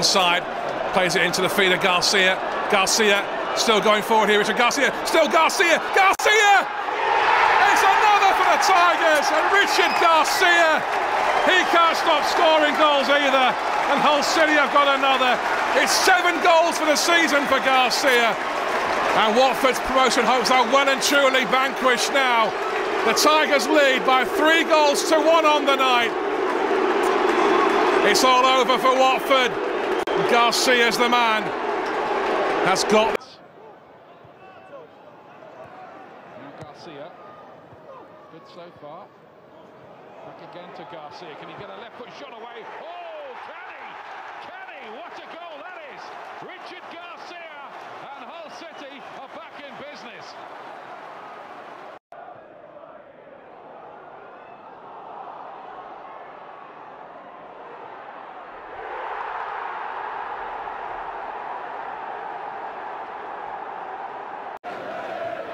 Inside, plays it into the feet of Garcia. Garcia still going forward here. Richard Garcia, still Garcia. Garcia! It's another for the Tigers, and Richard Garcia. He can't stop scoring goals either, and Hull City have got another. It's seven goals for the season for Garcia. And Watford's promotion hopes are well and truly vanquished now. The Tigers lead by three goals to one on the night. It's all over for Watford. Garcia's the man. Has got. Now Garcia. Good so far. Back again to Garcia. Can he get a left foot shot away? Oh, can he? Can he? What a goal that is! Richard Garcia and Hull City are back in business.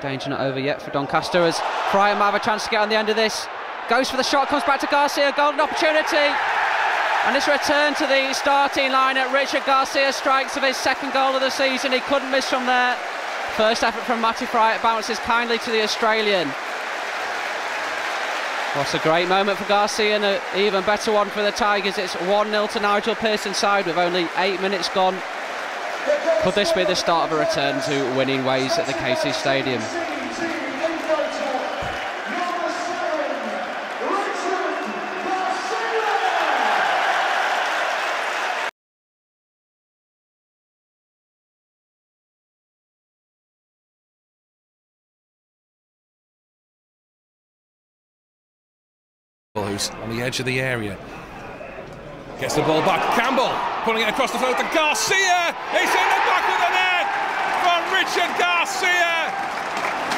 Danger not over yet for Doncaster as Fryatt might have a chance to get on the end of this. Goes for the shot, comes back to Garcia, golden opportunity. And this return to the starting line at Richard Garcia strikes of his second goal of the season. He couldn't miss from there. First effort from Matty Fryatt bounces kindly to the Australian. What's a great moment for Garcia and an even better one for the Tigers. It's 1 0 to Nigel Pearson side with only eight minutes gone. Could this be the start of a return to winning ways at the KC Stadium? Who's on the edge of the area. Gets the ball back. Campbell pulling it across the field to Garcia. It's in the back of the net from Richard Garcia.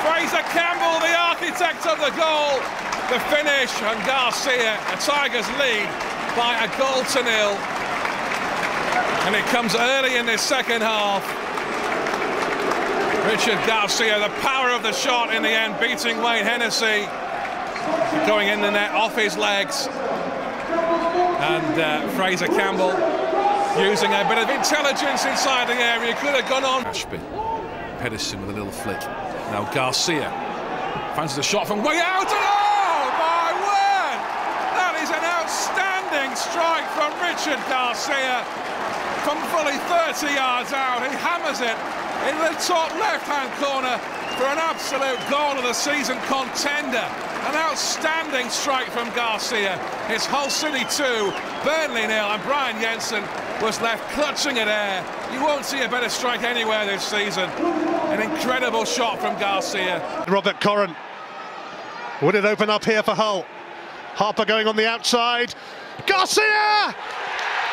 Fraser Campbell, the architect of the goal. The finish and Garcia. The Tigers lead by a goal to nil. And it comes early in this second half. Richard Garcia, the power of the shot in the end, beating Wayne Hennessey. Going in the net off his legs and uh, Fraser Campbell using a bit of intelligence inside the area. Could have gone on. Ashby, Pedersen with a little flick. Now Garcia fancies a shot from way out, and oh my word! That is an outstanding strike from Richard Garcia from fully 30 yards out. He hammers it in the top left-hand corner for an absolute goal of the season contender. An outstanding strike from Garcia. It's Hull City 2, Burnley nil, and Brian Jensen was left clutching at air. You won't see a better strike anywhere this season. An incredible shot from Garcia. Robert Koren. Would it open up here for Hull? Harper going on the outside. Garcia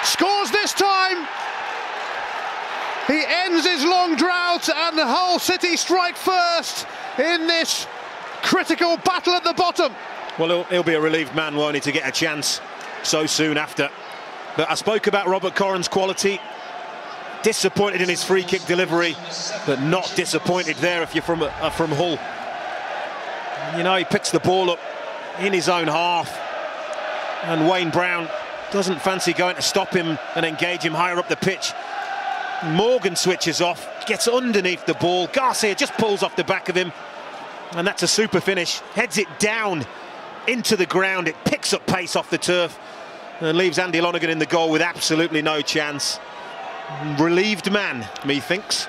scores this time. He ends his long drought and Hull City strike first in this critical battle at the bottom. Well, he'll, he'll, be a relieved man, won't he, to get a chance so soon after. But I spoke about Robert Koren's quality. Disappointed in his free kick delivery, but not disappointed there if you're from, uh, from Hull. You know, he picks the ball up in his own half. And Wayne Brown doesn't fancy going to stop him and engage him higher up the pitch. Morgan switches off, gets underneath the ball. Garcia just pulls off the back of him. And that's a super finish. Heads it down into the ground. It picks up pace off the turf and leaves Andy Lonergan in the goal with absolutely no chance. Relieved man, methinks.